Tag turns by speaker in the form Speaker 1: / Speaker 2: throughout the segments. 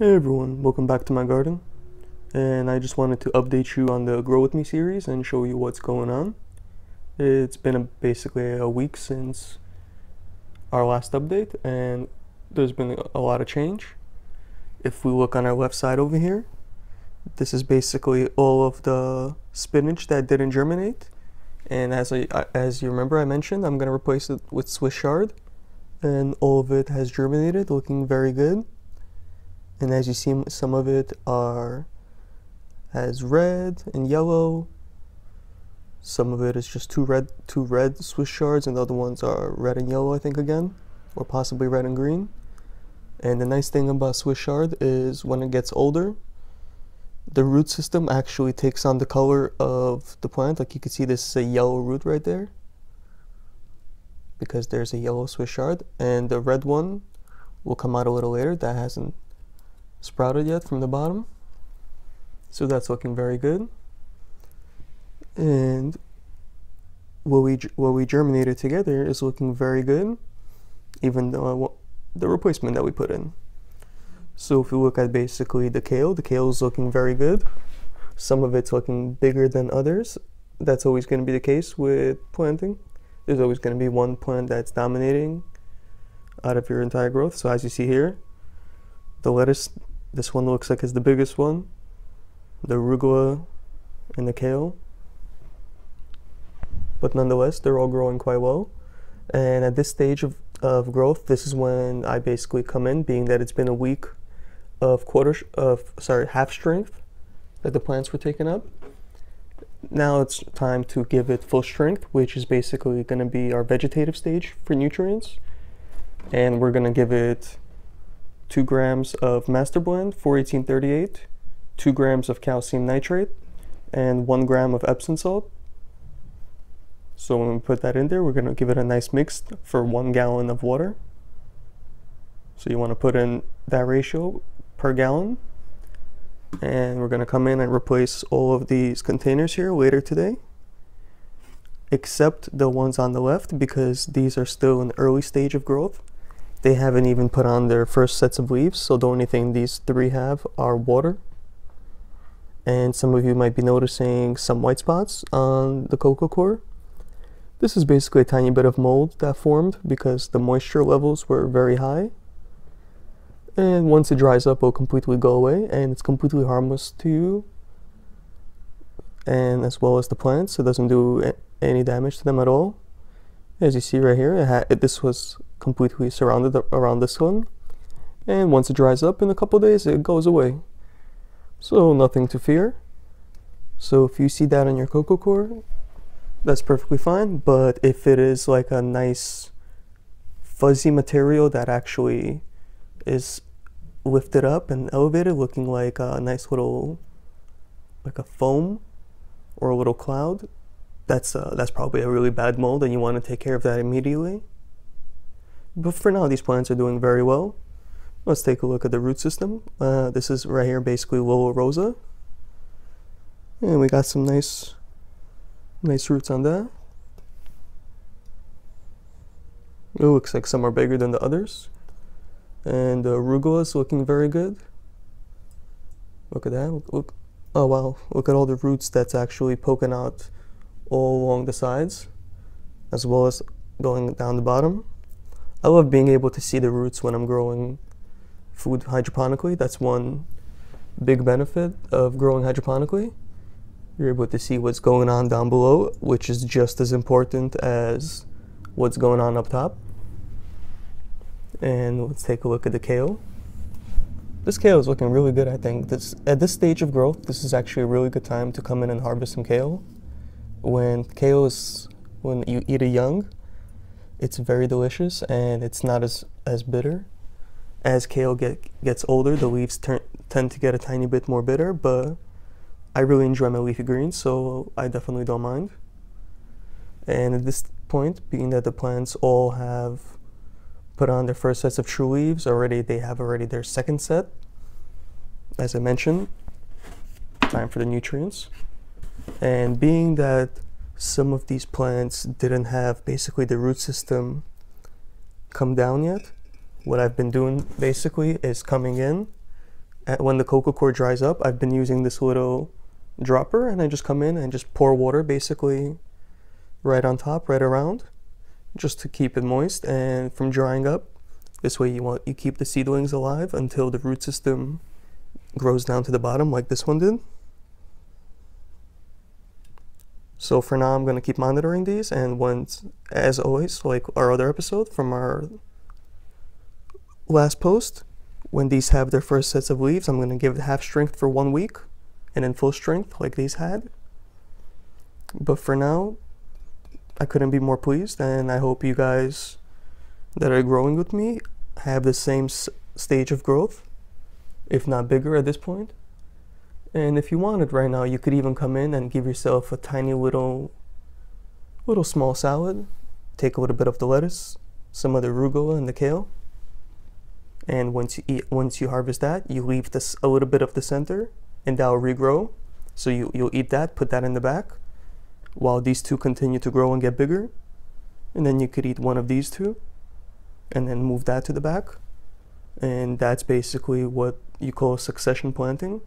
Speaker 1: Hey everyone, welcome back to my garden. And I just wanted to update you on the Grow With Me series and show you what's going on. It's been a, basically a week since our last update and there's been a lot of change. If we look on our left side over here, this is basically all of the spinach that didn't germinate. And as, I, as you remember I mentioned, I'm going to replace it with Swiss chard. And all of it has germinated, looking very good and as you see some of it are as red and yellow. Some of it is just two red two red swiss chards and the other ones are red and yellow i think again or possibly red and green. And the nice thing about swiss chard is when it gets older the root system actually takes on the color of the plant. Like you can see this is a yellow root right there because there's a yellow swiss chard and the red one will come out a little later. That hasn't sprouted yet from the bottom. So that's looking very good. And what we, what we germinated together is looking very good, even though the replacement that we put in. So if you look at basically the kale, the kale is looking very good. Some of it's looking bigger than others. That's always going to be the case with planting. There's always going to be one plant that's dominating out of your entire growth. So as you see here, the lettuce this one looks like is the biggest one. The arugula and the kale. But nonetheless, they're all growing quite well. And at this stage of, of growth, this is when I basically come in, being that it's been a week of quarter of sorry half strength that the plants were taken up. Now it's time to give it full strength, which is basically going to be our vegetative stage for nutrients. And we're going to give it 2 grams of Master Blend 41838, 2 grams of calcium nitrate, and 1 gram of Epsom salt. So when we put that in there, we're going to give it a nice mix for 1 gallon of water. So you want to put in that ratio per gallon. And we're going to come in and replace all of these containers here later today. Except the ones on the left because these are still in the early stage of growth. They haven't even put on their first sets of leaves, so the only thing these three have are water. And some of you might be noticing some white spots on the coco coir. This is basically a tiny bit of mold that formed because the moisture levels were very high. And once it dries up, it'll completely go away and it's completely harmless to you and as well as the plants. It doesn't do any damage to them at all. As you see right here, this was completely surrounded around this one. And once it dries up in a couple days, it goes away. So nothing to fear. So if you see that on your coco coir, that's perfectly fine. But if it is like a nice fuzzy material that actually is lifted up and elevated, looking like a nice little, like a foam or a little cloud, that's uh, that's probably a really bad mold and you want to take care of that immediately. But for now, these plants are doing very well. Let's take a look at the root system. Uh, this is right here, basically Lollo Rossa. And we got some nice, nice roots on that. It looks like some are bigger than the others. And the arugula is looking very good. Look at that. Look, look, oh wow, look at all the roots that's actually poking out all along the sides as well as going down the bottom. I love being able to see the roots when I'm growing food hydroponically. That's one big benefit of growing hydroponically. You're able to see what's going on down below, which is just as important as what's going on up top. And let's take a look at the kale. This kale is looking really good, I think. This, at this stage of growth, this is actually a really good time to come in and harvest some kale when kale is when you eat it young it's very delicious and it's not as as bitter. As kale get, gets older the leaves turn, tend to get a tiny bit more bitter but i really enjoy my leafy greens so i definitely don't mind. And at this point being that the plants all have put on their first sets of true leaves already they have already their second set as i mentioned time for the nutrients. And being that some of these plants didn't have basically the root system come down yet, what I've been doing basically is coming in when the coco coir dries up, I've been using this little dropper and I just come in and just pour water basically right on top, right around, just to keep it moist and from drying up. This way you want you keep the seedlings alive until the root system grows down to the bottom like this one did. So for now I'm going to keep monitoring these and once as always like our other episode from our last post when these have their first sets of leaves I'm going to give it half strength for one week and then full strength like these had. But for now I couldn't be more pleased and I hope you guys that are growing with me have the same stage of growth if not bigger at this point. And if you wanted right now, you could even come in and give yourself a tiny little, little small salad. Take a little bit of the lettuce, some of the arugula and the kale. And once you eat, once you harvest that, you leave this a little bit of the center, and that will regrow. So you you'll eat that, put that in the back, while these two continue to grow and get bigger. And then you could eat one of these two, and then move that to the back. And that's basically what you call succession planting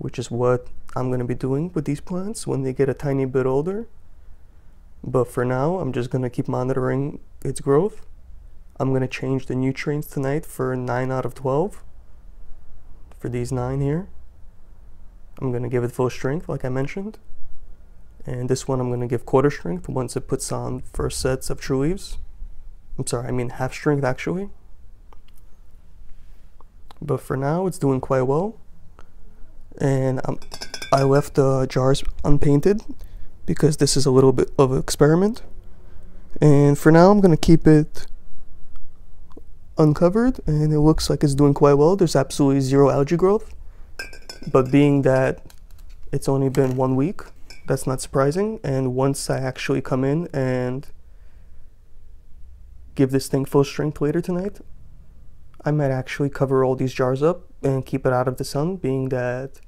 Speaker 1: which is what I'm going to be doing with these plants when they get a tiny bit older. But for now, I'm just going to keep monitoring its growth. I'm going to change the nutrients tonight for 9 out of 12 for these 9 here. I'm going to give it full strength like I mentioned. And this one I'm going to give quarter strength once it puts on first sets of true leaves. I'm sorry, I mean half strength actually. But for now, it's doing quite well and um, I left the jars unpainted because this is a little bit of an experiment. And for now I'm gonna keep it uncovered and it looks like it's doing quite well. There's absolutely zero algae growth but being that it's only been one week that's not surprising. And once I actually come in and give this thing full strength later tonight I might actually cover all these jars up and keep it out of the sun, being that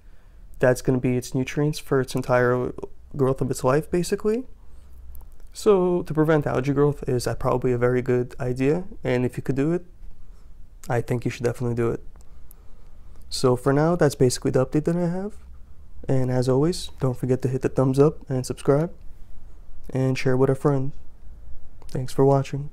Speaker 1: that's going to be its nutrients for its entire growth of its life, basically. So to prevent algae growth is uh, probably a very good idea, and if you could do it, I think you should definitely do it. So for now, that's basically the update that I have. And as always, don't forget to hit the thumbs up and subscribe, and share with a friend. Thanks for watching.